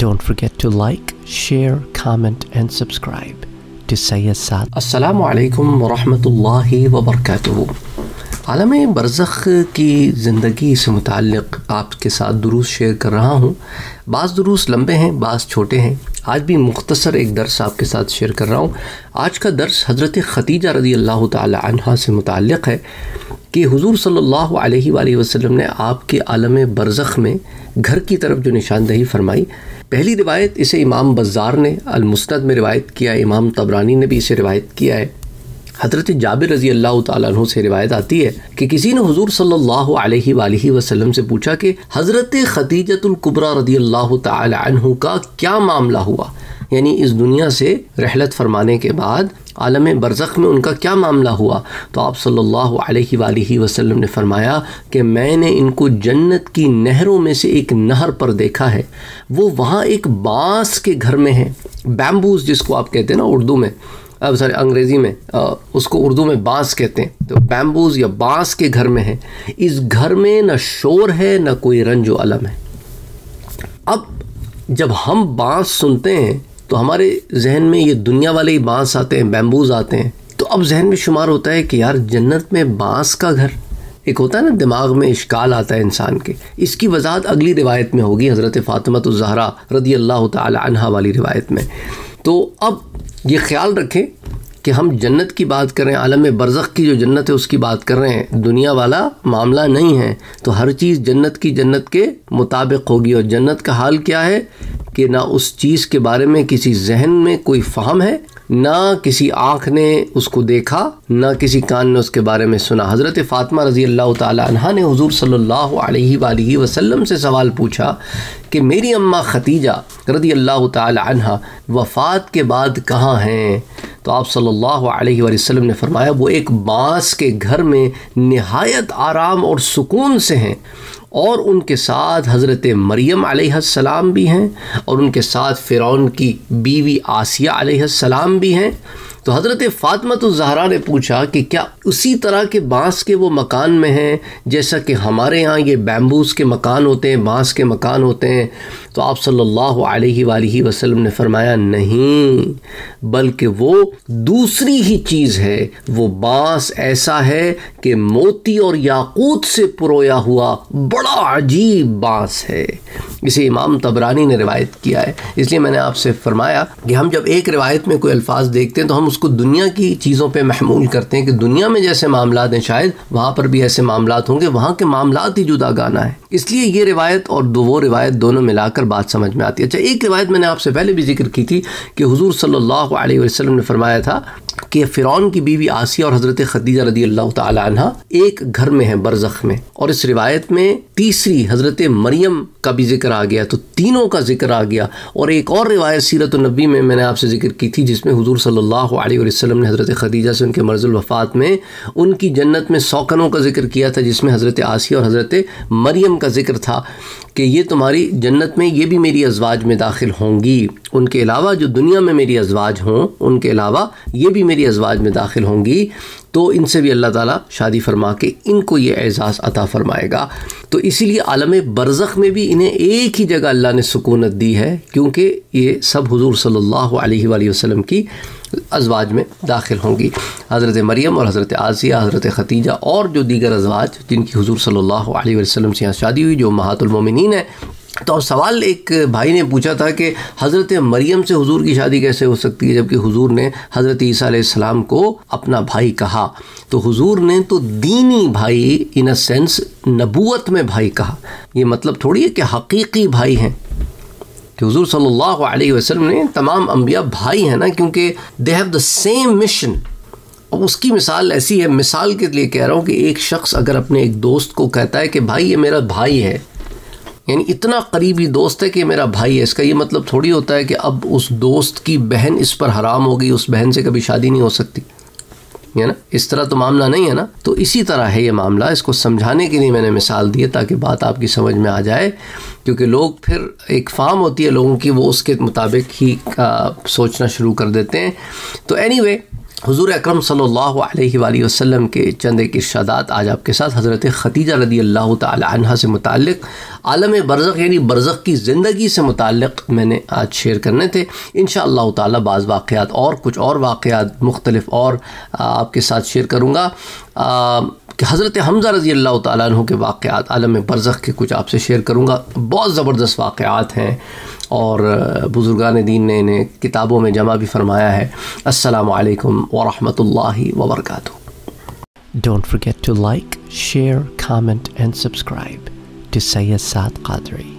Don't forget to like, share, comment, and subscribe to Sayyid Saad. السلام علیکم ورحمۃ اللہ وبرکاتہ عالم برزخ کی زندگی سے متعلق آپ کے ساتھ دروس شیئر کر رہا ہوں. بعض دروس لمبے ہیں بعض چھوٹے ہیں. آج بھی مختصر ایک درس آپ کے ساتھ شیئر کر رہا ہوں. آج کا درس حضرت ختیجہ رضی اللہ تعالی عنہ سے متعلق ہے کہ حضور صلی اللہ علیہ وآلہ وسلم نے آپ کے عالم برزخ میں گھر کی طرف جو نشاندہی فرمائی، پہلی روایت اسے امام بزار نے، المسند میں روایت کیا ہے امام طبرانی نے بھی اسے روایت کیا ہے۔ حضرت جابر رضی اللہ تعالیٰ عنہ سے روایت آتی ہے کہ کسی نے حضور صلی اللہ علیہ وآلہ وسلم سے پوچھا کہ حضرت خدیجت القبرہ رضی اللہ تعالی عنہ کا کیا معاملہ ہوا؟ یعنی اس دنیا سے رحلت فرمانے کے بعد عالم برزخ میں ان کا کیا معاملہ ہوا؟ تو آپ صلی اللہ علیہ وآلہ وسلم نے فرمایا کہ میں نے ان کو جنت کی نہروں میں سے ایک نہر پر دیکھا ہے۔ وہ وہاں ایک بانس کے گھر میں ہیں۔ بیمبوز جس کو آپ کہتے ہیں نا اردو میں، اب انگریزی میں اس کو اردو میں بانس کہتے ہیں۔ تو بیمبوز یا بانس کے گھر میں ہیں۔ اس گھر میں نہ شور ہے، نہ کوئی رنج و علم ہے۔ اب جب ہم بانس سنتے ہیں تو ہمارے ذہن میں یہ دنیا والے ہی بانس آتے ہیں بیمبوز آتے ہیں۔ تو اب ذہن میں شمار ہوتا ہے کہ یار، جنت میں بانس کا گھر۔ ایک ہوتا ہے نا، دماغ میں اشکال آتا ہے انسان کے۔ اس کی وضاحت اگلی روایت میں ہوگی، حضرت فاطمۃ الزہرا رضی اللہ تعالی عنہ والی روایت میں۔ تو اب یہ خیال رکھیں کہ ہم جنت کی بات کر رہے ہیں، عالم برزخ کی جو جنت ہے، اس کی بات کر رہے ہیں۔ دنیا والا معاملہ نہیں ہے۔ تو ہر چیز جنت کی جنت کے مطابق ہوگی۔ اور جنت کا حال کیا ہے؟ کہ نہ اس چیز کے بارے میں کسی ذہن میں کوئی فہم ہے، نہ کسی آنکھ نے اس کو دیکھا، نہ کسی کان نے اس کے بارے میں سنا۔ حضرت فاطمہ رضی اللہ تعالی عنہ نے حضور صلی اللہ علیہ وآلہ وسلم سے سوال پوچھا کہ میری اماں ختیجہ رضی اللہ تعالی عنہ وفات کے بعد کہاں ہیں؟ تو آپ صلی اللہ علیہ وآلہ وسلم نے فرمایا، وہ ایک بانس کے گھر میں نہایت آرام اور سکون سے ہیں۔ اور ان کے ساتھ حضرت مریم علیہ السلام بھی ہیں اور ان کے ساتھ فرعون کی بیوی آسیہ علیہ السلام بھی ہیں۔ تو حضرت فاطمۃ الزہرا نے پوچھا کہ کیا اسی طرح کے بانس کے وہ مکان میں ہیں؟ جیسا کہ ہمارے یہاں یہ بیمبوز کے مکان ہوتے ہیں، بانس کے مکان ہوتے ہیں۔ تو آپ صلی اللہ علیہ وآلہ وسلم نے فرمایا، نہیں، بلکہ وہ دوسری ہی چیز ہے۔ وہ بانس ایسا ہے کہ موتی اور یاقوت سے پرویا ہوا بڑا بڑا عجیب بانس ہے۔ اسے امام تبرانی نے روایت کیا ہے۔ اس لیے میں نے آپ سے فرمایا کہ ہم جب ایک روایت میں کوئی الفاظ دیکھتے ہیں تو ہم اس کو دنیا کی چیزوں پہ محمول کرتے ہیں کہ دنیا میں جیسے معاملات ہیں، شاید وہاں پر بھی ایسے معاملات ہوں گے، وہاں کے معاملات ہی جدا گانا ہے۔ اس لیے یہ روایت اور دو وہ روایت دونوں ملا کر بات سمجھ میں آتی ہے۔ اچھا ایک روایت میں نے آپ سے پہلے بھی ذکر کی تھی کہ حضور صلی اللہ علیہ وسلم نے فرمایا تھا کہ فرعون کی بیوی آسیہ اور حضرت خدیجہ رضی اللہ تعالی عنہ ایک گھر میں ہیں، برزخ میں۔ اور اس روایت میں تیسری حضرت مریم کا بھی ذکر آ گیا، تو تینوں کا ذکر آ گیا۔ اور ایک اور روایت سیرت النبی میں میں نے آپ سے ذکر کی تھی، جس میں حضور صلی اللہ علیہ وسلم نے حضرت خدیجہ سے ان کے مرض الوفات میں ان کی جنت میں سوکنوں کا ذکر کیا تھا، جس میں حضرت آسیہ اور حضرت مریم کا ذکر تھا کہ یہ تمہاری جنت میں یہ بھی میری ازواج میں داخل ہوں گی۔ ان کے علاوہ جو دنیا میں میری ازواج ہوں، ان کے علاوہ یہ بھی میری ازواج میں داخل ہوں گی، تو ان سے بھی اللہ تعالیٰ شادی فرما کے ان کو یہ اعزاز عطا فرمائے گا۔ تو اسی لیے عالم برزخ میں بھی انہیں ایک ہی جگہ اللہ نے سکونت دی ہے، کیونکہ یہ سب حضور صلی اللہ علیہ وآلہ وسلم کی ازواج میں داخل ہوں گی۔ حضرت مریم اور حضرت عاصیہ، حضرت ختیجہ اور جو دیگر ازواج جن کی حضور صلی اللہ علیہ وسلم سے یہاں شادی ہوئی، جو مہات المومنین ہے تو سوال ایک بھائی نے پوچھا تھا کہ حضرت مریم سے حضور کی شادی کیسے ہو سکتی ہے؟ جبکہ حضور نے حضرت عیسیٰ علیہ السلام کو اپنا بھائی کہا۔ تو حضور نے تو دینی بھائی ان اے سینس نبوت میں بھائی کہا۔ یہ مطلب تھوڑی ہے کہ حقیقی بھائی ہیں۔ کہ حضور صلی اللہ علیہ وسلم نے تمام انبیاء بھائی ہیں نا، کیونکہ they have the same mission اب اس کی مثال ایسی ہے، مثال کے لیے کہہ رہا ہوں کہ ایک شخص اگر اپنے ایک دوست کو کہتا ہے کہ بھائی، یہ میرا بھائی ہے یعنی اتنا قریبی دوست ہے کہ میرا بھائی ہے، اس کا یہ مطلب تھوڑی ہوتا ہے کہ اب اس دوست کی بہن اس پر حرام ہو گئی، اس بہن سے کبھی شادی نہیں ہو سکتی۔ ہے نا، اس طرح تو معاملہ نہیں ہے نا۔ تو اسی طرح ہے یہ معاملہ، اس کو سمجھانے کے لیے میں نے مثال دی ہے تاکہ بات آپ کی سمجھ میں آ جائے۔ کیونکہ لوگ پھر ایک فام ہوتی ہے لوگوں کی، وہ اس کے مطابق ہی سوچنا شروع کر دیتے ہیں۔ تو اینی وے حضور اکرم صلی اللہ علیہ وآلہ وسلم کے چند ایک ارشادات آج آپ کے ساتھ حضرت ختیجہ رضی اللہ تعالی عنہ سے متعلق، عالم برزخ یعنی برزخ کی زندگی سے متعلق میں نے آج شیئر کرنے تھے۔ انشاءاللہ اللہ تعالی بعض واقعات اور کچھ اور واقعات مختلف اور آپ کے ساتھ شیئر کروں گا۔ کہ حضرت حمزہ رضی اللہ تعالیٰ عنہ کے واقعات، عالم برزخ کے کچھ آپ سے شیئر کروں گا۔ بہت زبردست واقعات ہیں اور بزرگان دین نے انہیں کتابوں میں جمع بھی فرمایا ہے۔ السلام علیکم ورحمۃ اللہ وبرکاتہ۔ Don't forget to like share comment and subscribe to Syed Saad Qadri